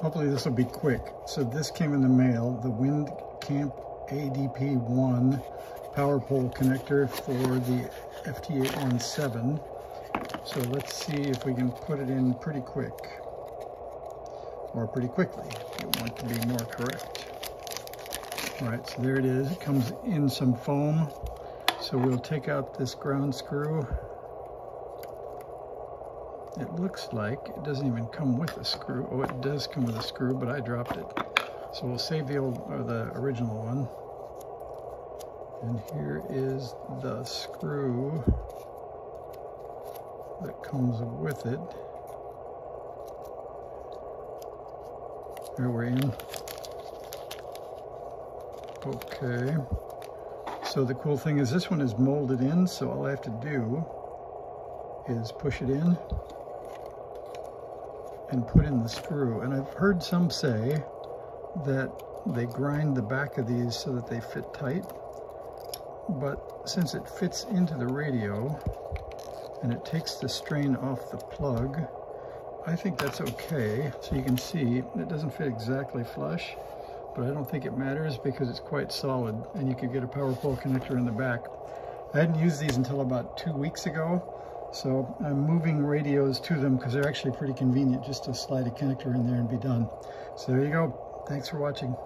Hopefully this will be quick. So this came in the mail, the Wind Camp ADP1 power pole connector for the FT817. So let's see if we can put it in pretty quick or pretty quickly. You want to be more correct. All right, so there it is. It comes in some foam. So we'll take out this ground screw it looks like it doesn't even come with a screw. Oh, it does come with a screw, but I dropped it. So we'll save the old or the original one. And here is the screw that comes with it. There we're in. Okay. So the cool thing is this one is molded in, so all I have to do is push it in and put in the screw. And I've heard some say that they grind the back of these so that they fit tight. But since it fits into the radio and it takes the strain off the plug, I think that's okay. So you can see it doesn't fit exactly flush, but I don't think it matters because it's quite solid and you could get a power pole connector in the back. I hadn't used these until about two weeks ago so I'm moving radios to them because they're actually pretty convenient just to slide a connector in there and be done. So there you go. Thanks for watching.